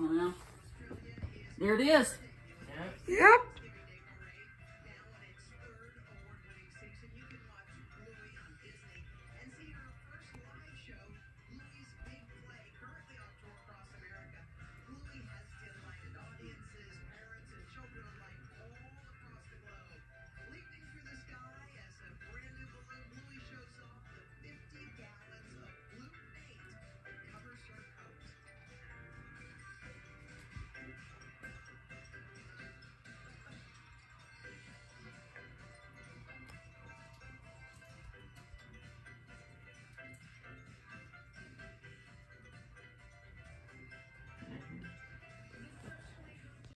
Well, there it is. Yep.